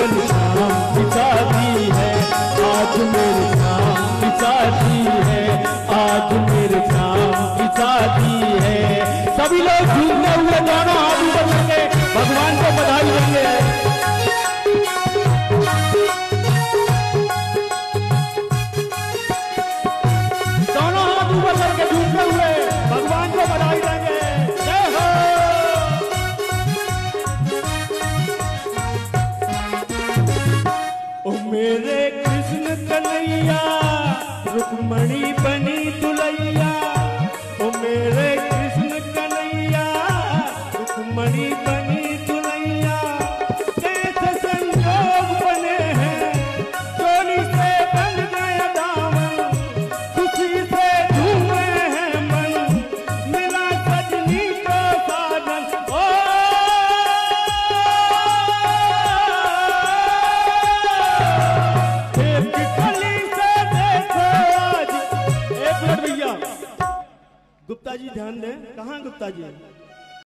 Even ओ मेरे कृष्ण कन्हैया रुक्मणी बनी गुप्ता जी ध्यान दें। कहाँ गुप्ता जी?